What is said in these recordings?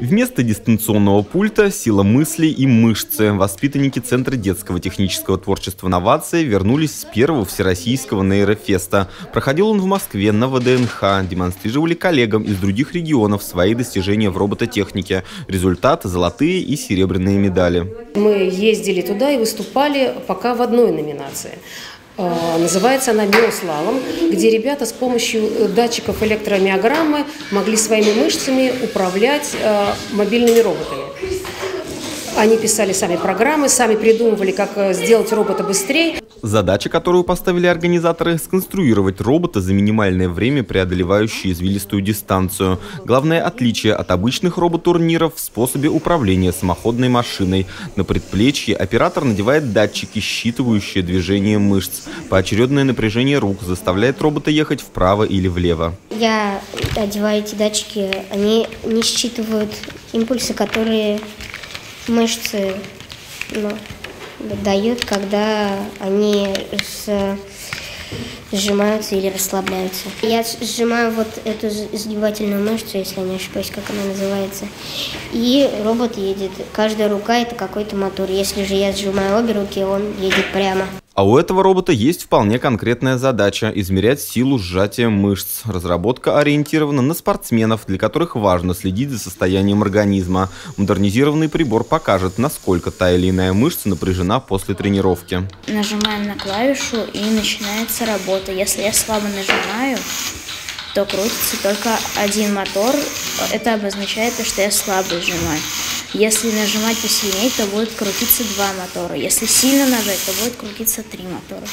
Вместо дистанционного пульта – сила мысли и мышцы. Воспитанники Центра детского технического творчества «Новации» вернулись с первого всероссийского нейрофеста. Проходил он в Москве на ВДНХ. Демонстрировали коллегам из других регионов свои достижения в робототехнике. Результат – золотые и серебряные медали. Мы ездили туда и выступали пока в одной номинации. А, называется она «Миослалом», где ребята с помощью э, датчиков электромиограммы могли своими мышцами управлять э, мобильными роботами. Они писали сами программы, сами придумывали, как э, сделать робота быстрее. Задача, которую поставили организаторы – сконструировать робота за минимальное время, преодолевающий извилистую дистанцию. Главное отличие от обычных робот-турниров в способе управления самоходной машиной. На предплечье оператор надевает датчики, считывающие движение мышц. Поочередное напряжение рук заставляет робота ехать вправо или влево. Я одеваю эти датчики, они не считывают импульсы, которые мышцы ну, дают, когда они с сжимаются или расслабляются. Я сжимаю вот эту сгибательную мышцу, если не ошибаюсь, как она называется. И робот едет. Каждая рука это какой-то мотор. Если же я сжимаю обе руки, он едет прямо. А у этого робота есть вполне конкретная задача – измерять силу сжатия мышц. Разработка ориентирована на спортсменов, для которых важно следить за состоянием организма. Модернизированный прибор покажет, насколько та или иная мышца напряжена после тренировки. Нажимаем на клавишу и начинается работа. Если я слабо нажимаю, то крутится только один мотор. Это обозначает, что я слабо сжимаю. Если нажимать посильнее, то будет крутиться два мотора. Если сильно нажать, то будет крутиться три мотора.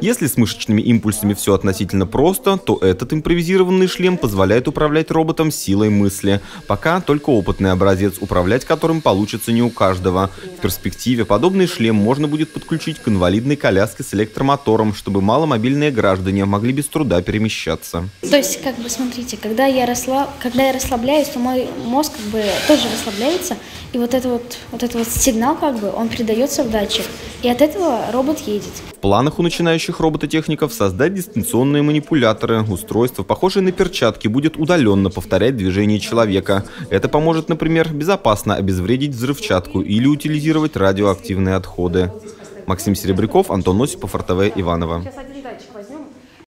Если с мышечными импульсами все относительно просто, то этот импровизированный шлем позволяет управлять роботом силой мысли. Пока только опытный образец, управлять которым получится не у каждого. В перспективе подобный шлем можно будет подключить к инвалидной коляске с электромотором, чтобы маломобильные граждане могли без труда перемещаться. То есть, как бы, смотрите, когда я, росла, когда я расслабляюсь, то мой мозг как бы тоже расслабляется, и вот, это вот, вот этот вот сигнал, как бы, он передается в датчик, и от этого робот едет. В планах у начинающих робототехников создать дистанционные манипуляторы. Устройство, похожее на перчатки, будет удаленно повторять движение человека. Это поможет, например, безопасно обезвредить взрывчатку или утилизировать радиоактивные отходы. Максим Серебряков, Антон Осипов, РТВ Иваново.